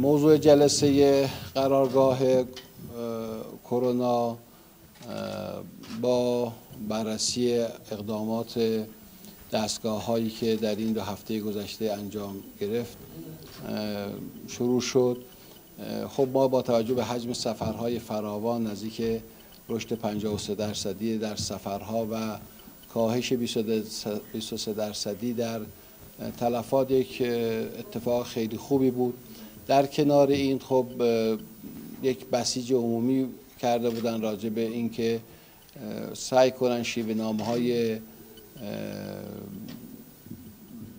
موضوع جلسه قرارگاه کرونا با بررسی اقدامات دستگاه هایی که در این دو هفته گذشته انجام گرفت شروع شد. خب ما با توجه به حجم سفرهای فراوان نزدیک رشد 53 درصدی در سفرها و کاهش 23 درصدی در تلفات یک اتفاق خیلی خوبی بود. در کنار این خب یک بسیج عمومی کرده بودن راجع به اینکه سعی کنن شیوه نام های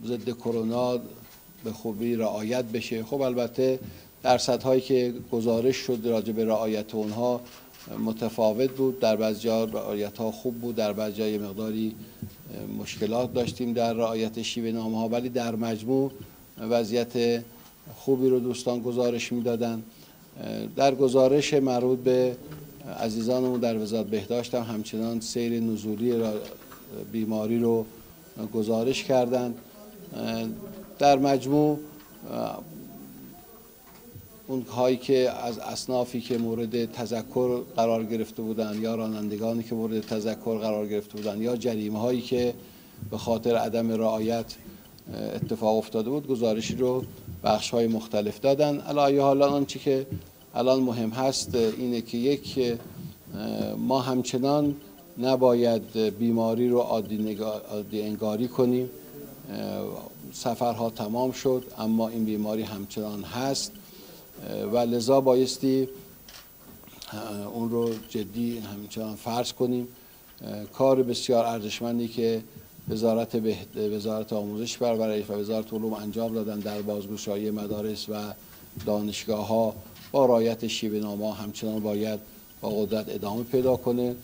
ضد کرونا به خوبی رعایت بشه. خب البته درصدهایی که گزارش شد راجع به رعایت اونها متفاوت بود. در بعضی جا رعایت ها خوب بود در بعضی جای مقداری مشکلات داشتیم در رعایت شیوه نامه ها ولی در مجموع وضعیت خوبی رو دوستان گزارش می‌دادن. در گزارش مربوط به عزیزانمون در وزارت بهداشت هم همچنان سیر نزولی بیماری رو گزارش کردند. در مجموع اون هایی که از اصنافی که مورد تذکر قرار گرفته بودند یا رانندگانی که مورد تذکر قرار گرفته بودند یا جریمه هایی که به خاطر عدم رعایت اتفاق افتاده بود گزارشی رو بخش های مختلف دادن. علایه حالا آنچه که الان مهم هست اینه که یک ما همچنان نباید بیماری رو عادی, عادی انگاری کنیم. سفرها تمام شد اما این بیماری همچنان هست. و لذا بایستی اون رو جدی همچنان فرض کنیم. کار بسیار ارزشمندی که وزارت, وزارت آموزش پرورش و وزارت علوم انجام دادن در بازگشایی مدارس و دانشگاه ها با رایت شیوه نامه همچنان باید با قدرت ادامه پیدا کنه.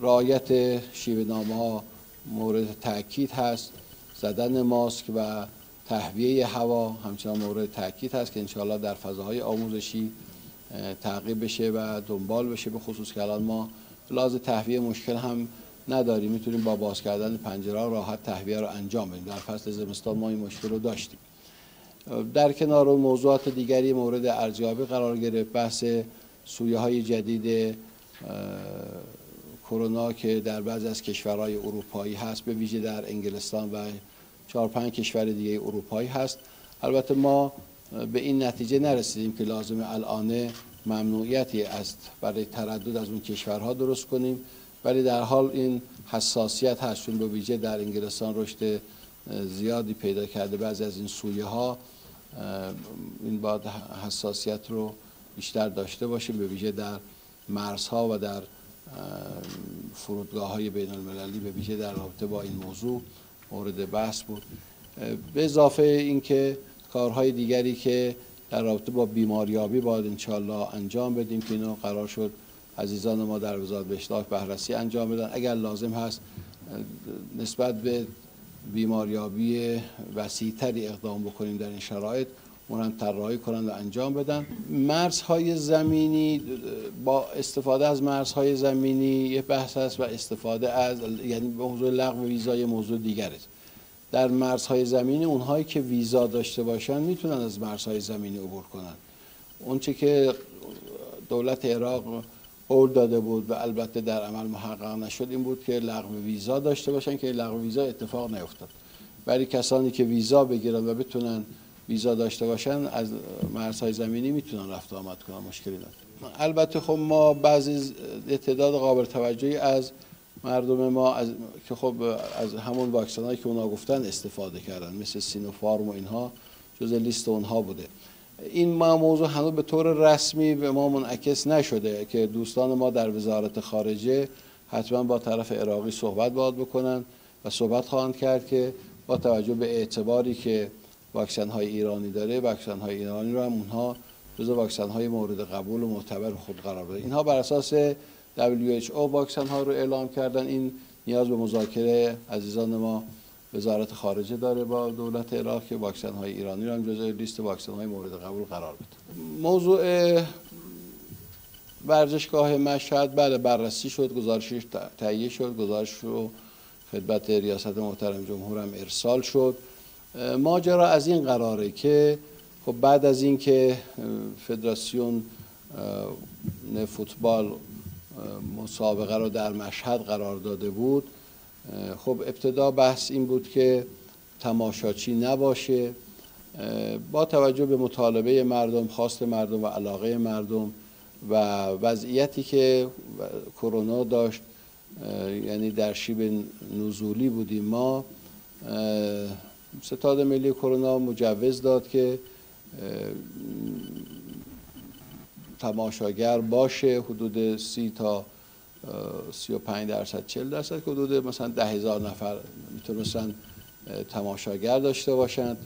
رایت شیوه نامه ها مورد تاکید هست. زدن ماسک و تهویه هوا همچنان مورد تاکید هست که انشاءالله در فضاهای آموزشی تعقیب بشه و دنبال بشه. به خصوص که الان ما لازم تهویه مشکل هم نداریم می‌تونیم با باز کردن پنجره راحت تهویه رو انجام بدیم. در فصل زمستان ما این مشکل رو داشتیم. در کنار موضوعات دیگری مورد ارزیابی قرار گرفت بحث سویه های جدید کرونا که در بعضی از کشورهای اروپایی هست به ویژه در انگلستان و چهار پنج کشور دیگه اروپایی هست. البته ما به این نتیجه نرسیدیم که لازم الان ممنوعیتی است برای تردد از اون کشورها درست کنیم. ولی در حال این حساسیت هست چون به ویژه در انگلستان رشد زیادی پیدا کرده. بعضی از این سویه ها این باید حساسیت رو بیشتر داشته باشیم به ویژه در مرزها و در فرودگاه های بین المللی به ویژه در رابطه با این موضوع مورد بحث بود. به اضافه اینکه کارهای دیگری که در رابطه با بیماریابی باید انشالله انجام بدیم که اینو قرار شد عزیزان ما در وزارت بهداشت بررسی انجام بدن اگر لازم هست نسبت به بیماریابی وسیعتری اقدام بکنیم در این شرایط اون هم طراحی کنند و انجام بدن. مرزهای زمینی با استفاده از مرزهای زمینی یه بحث است و استفاده از یعنی موضوع لغو ویزا یه موضوع دیگر است. در مرزهای زمینی اونهایی که ویزا داشته باشن می‌تونن از مرزهای زمینی عبور کنن. اونچه که دولت عراق قول داده بود و البته در عمل محقق نشد این بود که لغو ویزا داشته باشن که لغو ویزا اتفاق نیفتاد. برای کسانی که ویزا بگیرن و بتونن ویزا داشته باشن از مرزهای زمینی می‌تونن رفت آمد کنن مشکلی نداره. البته خب ما بعضی تعداد قابل توجهی از مردم ما از که خب از همون واکسن هایی که اونا گفتن استفاده کردن مثل سینوفارم و اینها جز لیست اونها بوده. این ما موضوع هنوز به طور رسمی به ما منعکس نشده که دوستان ما در وزارت خارجه حتما با طرف عراقی صحبت باید بکنن و صحبت خواهند کرد که با توجه به اعتباری که واکسن های ایرانی داره واکسن های ایرانی رو هم اونها جزو واکسن های مورد قبول و معتبر خود قرار بده اینها بر اساس WHO واکسن ها رو اعلام کردن. این نیاز به مذاکره عزیزان ما وزارت خارجه داره با دولت عراق که واکسن های ایرانی رو هم جزو لیست واکسن های مورد قبول قرار بده. موضوع ورزشگاه مشهد بعد بررسی شد گزارشش تهیه شد گزارش رو خدمت ریاست محترم جمهورم ارسال شد. ماجرا از این قراره که خب بعد از اینکه فدراسیون فوتبال مسابقه رو در مشهد قرار داده بود خب ابتدا بحث این بود که تماشاچی نباشه با توجه به مطالبه مردم خواست مردم و علاقه مردم و وضعیتی که کرونا داشت یعنی در شیب نزولی بودیم ما ستاد ملی کرونا مجوز داد که تماشاگر باشه حدود سی تا سی و پنج درصد چل درصد که حدود مثلا ده هزار نفر می‌تونستن تماشاگر داشته باشند.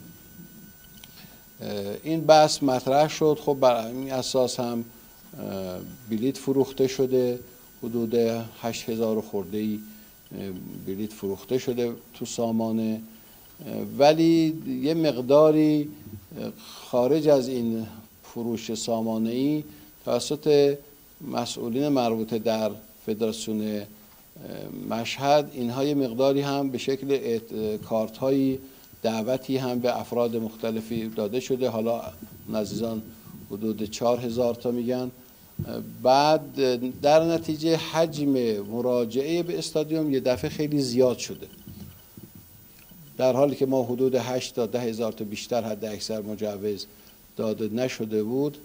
این بحث مطرح شد. خب بر این اساس هم بلیت فروخته شده. حدود هشت هزار خورده ای بلیت فروخته شده تو سامانه ولی یه مقداری خارج از این فروش سامانه ای توسط مسئولین مربوطه در فدراسیون مشهد. اینها یه مقداری هم به شکل کارت هایی دعوتی هم به افراد مختلفی داده شده. حالا عزیزان حدود چهار هزار تا میگن. بعد در نتیجه حجم مراجعه به استادیوم یه دفعه خیلی زیاد شده. در حالی که ما حدود 8 تا ده هزار تا بیشتر حد اکثر مجوز داده نشده بود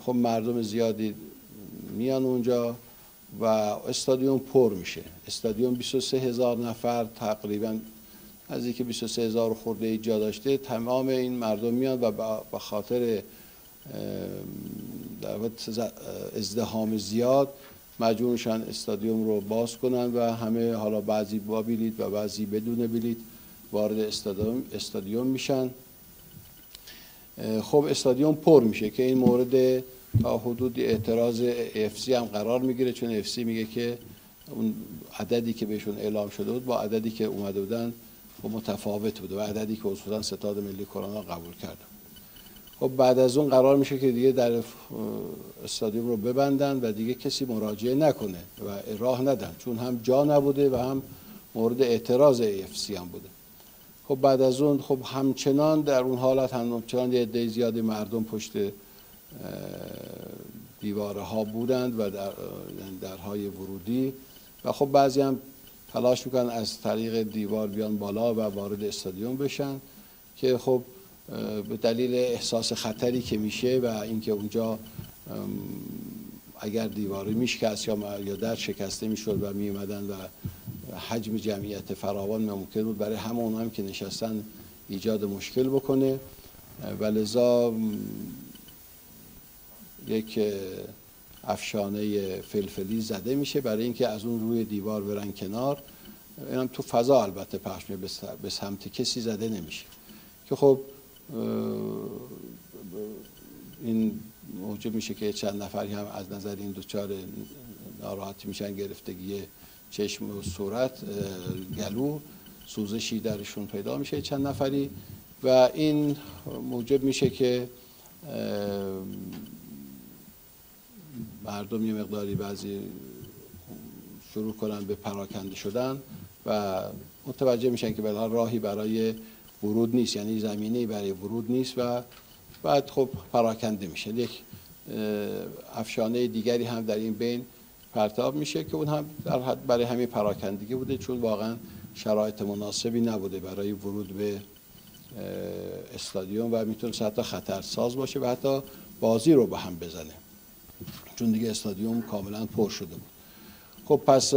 خب مردم زیادی میان اونجا. و استادیوم پر میشه. استادیوم 23 هزار نفر تقریبا از اینکه 23 هزار خورده جا داشته تمام این مردم میان و به خاطر ازدهام زیاد مجبور استادیوم رو باز کنن و همه حالا بعضی با بلیت و بعضی بدون بلیت وارد استادیوم, استادیوم میشن. خب استادیوم پر میشه که این مورد تا حدود اعتراض افسی هم قرار می‌گیره چون افسی میگه که اون عددی که بهشون اعلام شده بود با عددی که اومده بودن خب متفاوت بوده و عددی که اصولا ستاد ملی کرونا قبول کرده. خب بعد از اون قرار میشه که دیگه در استادیوم رو ببندن و دیگه کسی مراجعه نکنه و راه ندن چون هم جا نبوده و هم مورد اعتراض افسی هم بوده. خب بعد از اون خب همچنان در اون حالت همچنان یه عده زیادی مردم پشت دیواره ها بودند و در یعنی درهای ورودی. و خب بعضی هم تلاش می‌کنن از طریق دیوار بیان بالا و وارد استادیوم بشن که خب به دلیل احساس خطری که میشه و اینکه اونجا اگر دیواری میشکست یا در شکسته می‌شد و میومدن و حجم جمعیت فراوان ممکن بود برای همون هم که نشستن ایجاد مشکل بکنه. و لذا یک افشانه فلفلی زده میشه برای اینکه از اون روی دیوار برن کنار. اینم تو فضا البته پخش به سمت کسی زده نمیشه. که خب این موجب میشه که چند نفری هم از نظر این دوچار ناراحتی میشن گرفتگی چشم و صورت گلو سوزشی درشون پیدا میشه چند نفری. و این موجب میشه که مردم یه مقداری بعضی شروع کنن به پراکنده شدن و متوجه میشن که بالاخره راهی برای ورود نیست. یعنی زمینه برای ورود نیست و بعد خب پراکنده میشه. یک افشانه دیگری هم در این بین پرتاب میشه که اون هم در حد برای همین پراکندگی بوده چون واقعا شرایط مناسبی نبوده برای ورود به استادیوم و می‌تونه حتی خطرساز باشه و حتی بازی رو به هم بزنه. چون دیگه استادیوم کاملا پر شده بود. خب پس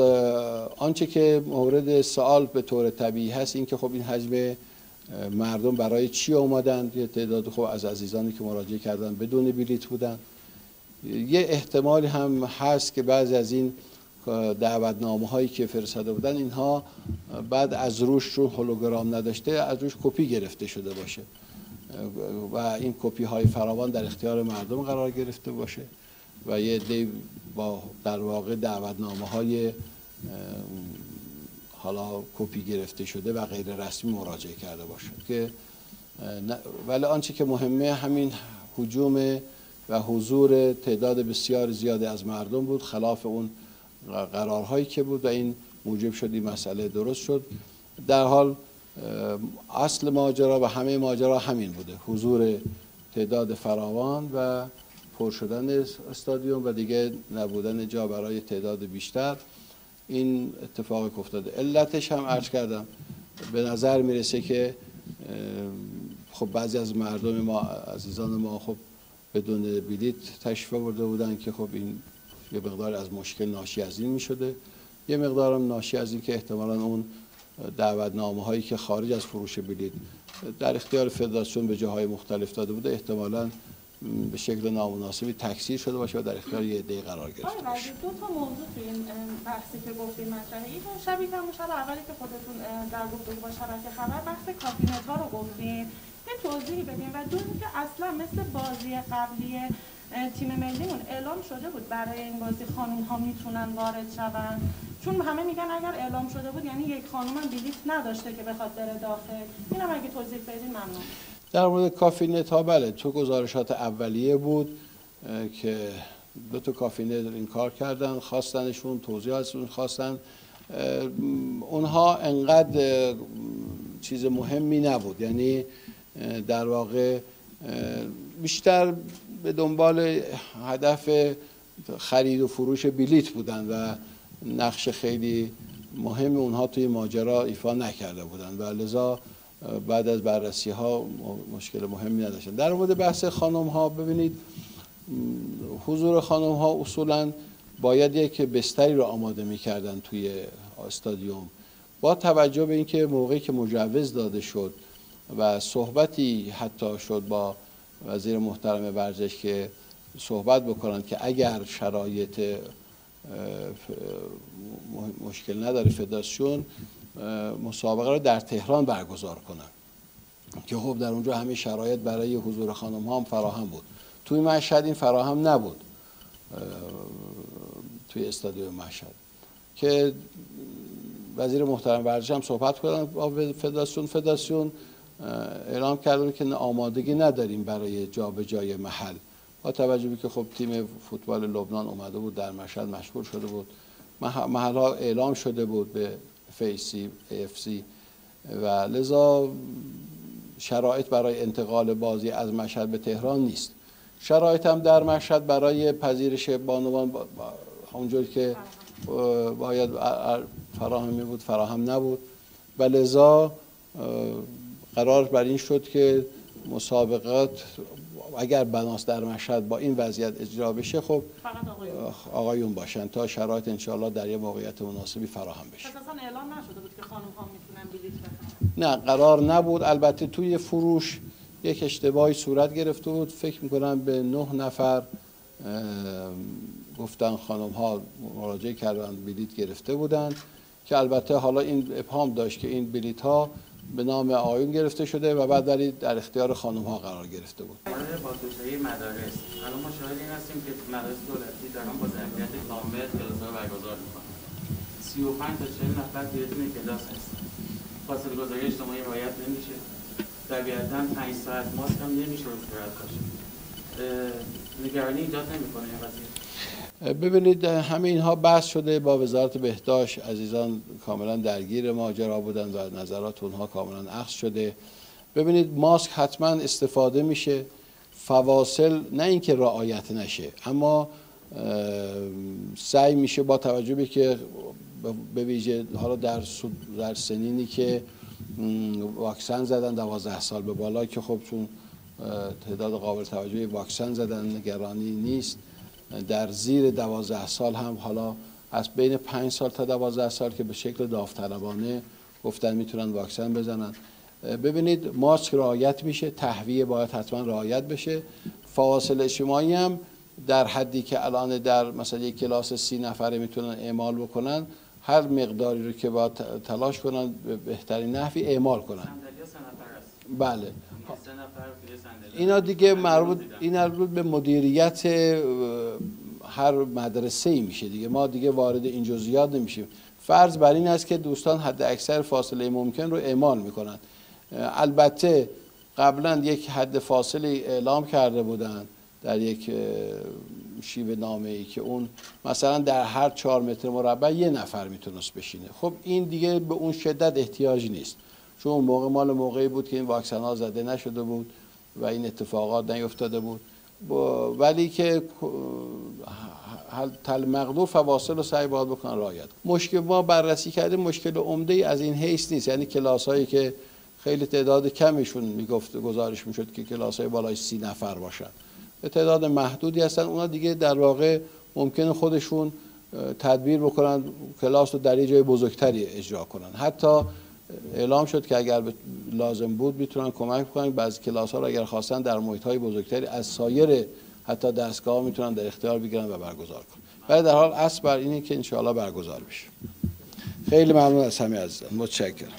آنچه که مورد سوال به طور طبیعی هست این که خب این حجم مردم برای چی آمدن یه تعداد خوب از عزیزانی که مراجعه کردن بدون بلیت بودن. یه احتمالی هم هست که بعضی از این دعوتنامه هایی که فرستاده بودن اینها بعد از روش رو هولوگرام نداشته از روش کپی گرفته شده باشه. و این کپی های فراوان در اختیار مردم قرار گرفته باشه. و یه دی با در واقع دعوتنامه های حالا کپی گرفته شده و غیر رسمی مراجعه کرده باشه که ولی آنچه که مهمه همین حجوم و حضور تعداد بسیار زیادی از مردم بود خلاف اون قرارهایی که بود و این موجب شد این مسئله درست شد. در حال اصل ماجرا و همه ماجرا همین بوده. حضور تعداد فراوان و پر شدن استادیوم و دیگه نبودن جا برای تعداد بیشتر. این اتفاق افتاده. علتش هم عرض کردم. به نظر می‌رسه که خب بعضی از مردم ما عزیزان ما خب بدون بلیت تشریف برده بودن که خب این یه مقدار از مشکل ناشی از این می شده یه مقدارم ناشی از این که احتمالا اون دعوتنامه هایی که خارج از فروش بلیت در اختیار فدراسیون به جاهای مختلف داده بوده احتمالا به شکل نامناسبی تکثیر شده باشه و در اختیار یه عده قرار گرفته باشه. دو تا موضوع تو این بحثی که گفتیم مطرحه. این شبهه که شب اولی که خودتون در گفتگو با شبکه خبر بحث کافینت ها رو گفتین. یه توضیحی بدین و دو که اصلا مثل بازی قبلی تیم ملیمون اعلام شده بود برای این بازی خانم ها می‌تونن وارد شن. چون همه میگن اگر اعلام شده بود یعنی یک خانم هم بلیت نداشته که بخواد بره داخل. اینم اگه توضیح بدین ممنون. در مورد کافی نت ها بله تو گزارشات اولیه بود که دو تا کافی این کار کردن خواستنشون توضیحاتشون خواستن. اونها انقدر چیز مهمی نبود. یعنی در واقع بیشتر به دنبال هدف خرید و فروش بلیت بودن و نقش خیلی مهم اونها توی ماجرا ایفا نکرده بودن. و لذا بعد از بررسی ها مشکل مهمی نداشتن. در مورد بحث خانم ها ببینید حضور خانم ها اصولا باید یک بستری رو آماده می‌کردن توی استادیوم. با توجه به اینکه موقعی که مجوز داده شد و صحبتی حتی شد با وزیر محترم ورزش که صحبت بکنند که اگر شرایط مشکل نداره فدراسیون مسابقه رو در تهران برگزار کنن. که خب در اونجا همه شرایط برای حضور خانم هم فراهم بود. توی مشهد این فراهم نبود. توی استادیوم مشهد. که وزیر محترم ورزش هم صحبت کردن با فدراسیون فدراسیون اعلام کردن که آمادگی نداریم برای جابجایی محل. با توجه به که خب تیم فوتبال لبنان اومده بود در مشهد مشغول شده بود. محل ها اعلام شده بود به فیسی سی و لذا شرایط برای انتقال بازی از مشهد به تهران نیست. شرایط هم در مشهد برای پذیرش بانوان اونجور که باید فراهمی بود فراهم نبود. و لذا قرار بر این شد که مسابقات اگر بناس در مشهد با این وضعیت اجرا بشه خب آقایون. باشن تا شرایط انشاءالله در یه موقعیت مناسبی فراهم بشه. اعلام نشده بود که خانم ها می‌تونن نه قرار نبود. البته توی فروش یک اشتباهی صورت گرفته بود. فکر می‌کنم به نه نفر گفتن خانم ها مراجعه کردن بلیت گرفته بودند که البته حالا این ابهام داشت که این بلیت ها به نام آیون گرفته شده و بعد ولی در اختیار خانم ها قرار گرفته بود. مدارس. الان ما شاهد این هستیم که مدارس دولتی دارن با ظرفیت کامل کلاس ها برگزار می‌کنن 35 تا 40 نفر بدون کلاس هست. فاصله گذاری اجتماعی رعایت نمیشه. طبیعتا 5 ساعت ماسک هم نمیشه صورت باشه نگرانی ایجاد نمی‌کنه این قضیه. ببینید همه اینها بحث شده با وزارت بهداشت. عزیزان کاملا درگیر ماجرا بودن و نظرات اونها کاملا اخذ شده. ببینید ماسک حتما استفاده میشه. فواصل نه اینکه رعایت نشه اما سعی میشه با توجه به که به ویژه حالا در در سنینی که واکسن زدن دوازده سال به بالا که خب چون تعداد قابل توجهی واکسن زدن نگرانی نیست. در زیر دوازده سال هم حالا از بین پنج سال تا دوازده سال که به شکل داوطلبانه گفتن می‌تونن واکسن بزنن. ببینید ماسک رعایت میشه تهویه باید حتما رعایت بشه. فواصل اجتماعی هم در حدی که الان در مثلا یک کلاس سی نفره می‌تونن اعمال بکنن هر مقداری رو که باید تلاش کنن به بهترین نحوی اعمال کنن. بله. صندلی اینا دیگه مربوط. این مربوط به مدیریت هر مدرسه ای میشه دیگه. ما دیگه وارد این جزئیات نمیشیم. فرض بر این است که دوستان حد اکثر فاصله ممکن رو اعمال می‌کنن. اه، البته قبلا یک حد فاصله اعلام کرده بودند در یک شیوه نامه ای که اون مثلا در هر چهار متر مربع یه نفر می‌تونست بشینه. خب این دیگه به اون شدت احتیاج نیست. چون اون موقع مال موقعی بود که این واکسن ها زده نشده بود و این اتفاقات نیفتاده بود. ولی که تل مقدور فواصل رو سعی باید بکنن رعایت کنن. مشکل ما بررسی کردیم مشکل عمده از این حیث نیست. یعنی کلاس هایی که خیلی تعداد کمیشون می‌گفت گزارش می‌شد که کلاس های بالای سی نفر باشن. به تعداد محدودی هستن. اونا دیگه در واقع ممکنه خودشون تدبیر بکنن کلاس رو در یه جای بزرگتری اجرا کنن. حتی اعلام شد که اگر لازم بود می‌تونن کمک کنن. بعضی کلاس ها رو اگر خواستن در محیط های بزرگتری از سایر حتی دستگاه ها می‌تونن در اختیار بگیرن و برگزار کنن. ولی در حال اصل بر اینه که انشاءالله برگزار بشه. خیلی ممنون از همه عزیزان. متشکرم.